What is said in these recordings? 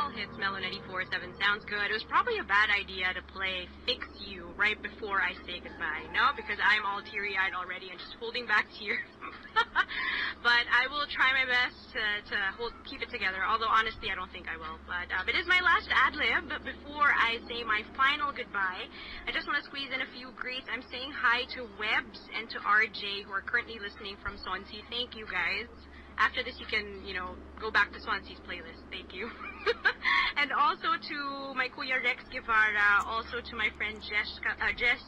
All Hits Mellow 94.7 sounds good. It was probably a bad idea to play Fix You right before I say goodbye, no? Because I'm all teary-eyed already and just holding back tears. but I will try my best to, to hold, keep it together, although honestly I don't think I will. But um, it is my last ad-lib. But before I say my final goodbye, I just want to squeeze in a few greets. I'm saying hi to Webs and to RJ who are currently listening from Swansea. Thank you guys after this, you can, you know, go back to Swansea's playlist. Thank you. and also to my Kuya Rex Guevara, also to my friend Jess, uh, Jess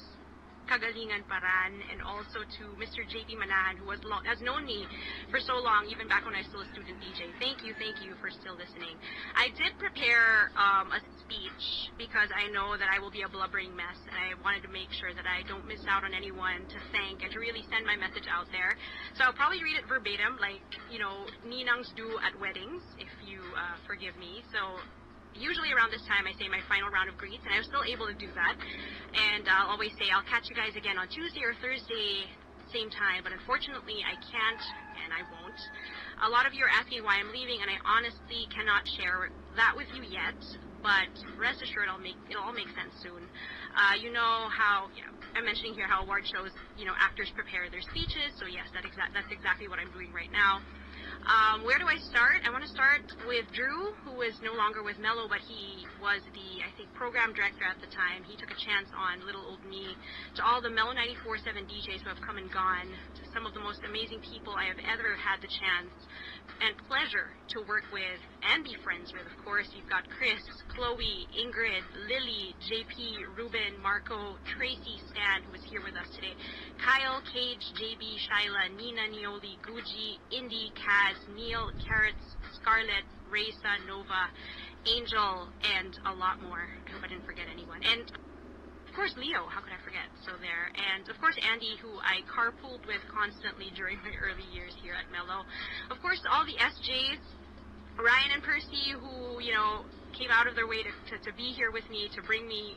Kagalingan Paran, and also to Mr. JP Manahan, who has, long, has known me for so long, even back when I was still a student DJ. Thank you, thank you for still listening. I did prepare um, a speech because I know that I will be a blubbering mess, and I wanted to make sure that I don't miss out on anyone to thank and to really send my message out there. So I'll probably read it verbatim, like, you know, Ninangs do at weddings, if you uh, forgive me. So usually around this time I say my final round of greets, and I was still able to do that. And I'll always say I'll catch you guys again on Tuesday or Thursday, same time. But unfortunately, I can't, and I won't. A lot of you are asking why I'm leaving, and I honestly cannot share that with you yet. But rest assured, I'll make it'll all make sense soon. Uh, you know how know, I'm mentioning here how award shows, you know, actors prepare their speeches. So yes, that exa- that's exactly what I'm doing right now. Um, where do I start? I want to start with Drew, who is no longer with Mellow, but he was the, I think, program director at the time. He took a chance on Little Old Me. To all the Mellow 94.7 DJs who have come and gone, to some of the most amazing people I have ever had the chance and pleasure to work with and be friends with. Of course, you've got Chris, Chloe, Ingrid, Lily, JP, Ruben, Marco, Tracy, Stan, who is here with us today, Kyle, Cage, JB, Shyla, Nina, Nioli, Guji, Indy, Kaz, Neil, Carrots, Scarlett, Raisa, Nova, Angel, and a lot more. I hope I didn't forget anyone. And of course, Leo, how could I forget? So there. And of course, Andy, who I carpooled with constantly during my early years here at Mellow. Of course, all the SJs, Ryan and Percy, who, you know, came out of their way to, to, to be here with me, to bring me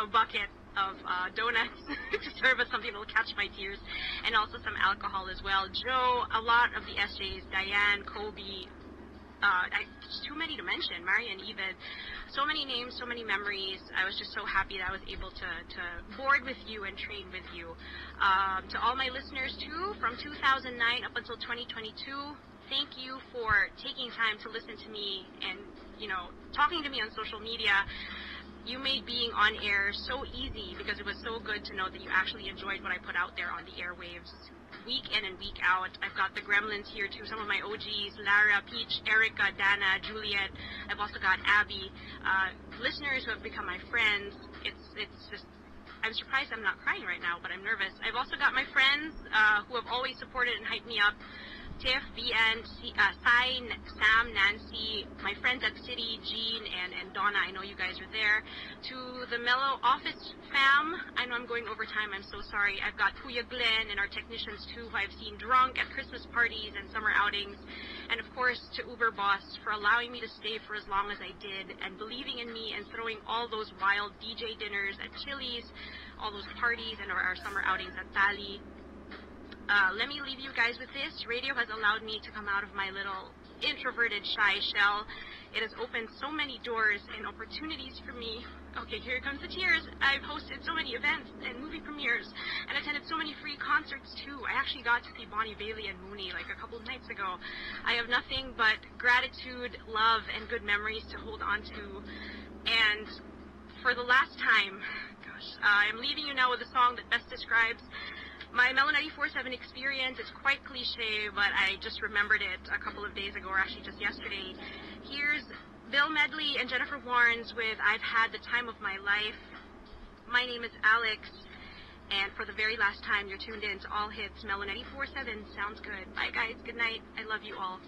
a bucket of uh, donuts to serve as something that will catch my tears, and also some alcohol as well. Joe, a lot of the SJs, Diane, Kobe, uh, I, too many to mention, Marian, even so many names, so many memories. I was just so happy that I was able to, to board with you and train with you. Um, to all my listeners, too, from 2009 up until 2022, thank you for taking time to listen to me and, you know, talking to me on social media. You made being on air so easy because it was so good to know that you actually enjoyed what I put out there on the airwaves week in and week out. I've got the gremlins here too, some of my OGs, Lara, Peach, Erica, Dana, Juliet. I've also got Abby. Uh, listeners who have become my friends. It's, it's just, I'm surprised I'm not crying right now, but I'm nervous. I've also got my friends uh, who have always supported and hyped me up. Tiff, VN, uh, Sai, Sam, Nancy, my friends at City, Jean, and, and Donna, I know you guys are there. To the Mellow Office fam, I know I'm going over time, I'm so sorry. I've got Kuya Glenn and our technicians too, who I've seen drunk at Christmas parties and summer outings. And of course to Uber Boss for allowing me to stay for as long as I did and believing in me and throwing all those wild DJ dinners at Chili's, all those parties and our, our summer outings at Bali. Uh, let me leave you guys with this. Radio has allowed me to come out of my little introverted, shy shell. It has opened so many doors and opportunities for me. Okay, here comes the tears. I've hosted so many events and movie premieres and attended so many free concerts too. I actually got to see Bonnie Bailey and Mooney like a couple of nights ago. I have nothing but gratitude, love, and good memories to hold on to. And for the last time, gosh, uh, I'm leaving you now with a song that best describes my Mellow 94.7 experience is quite cliche, but I just remembered it a couple of days ago, or actually just yesterday. Here's Bill Medley and Jennifer Warnes with I've Had the Time of My Life. My name is Alex, and for the very last time, you're tuned in to All Hits Mellow 94.7. Sounds good. Bye, guys. Good night. I love you all.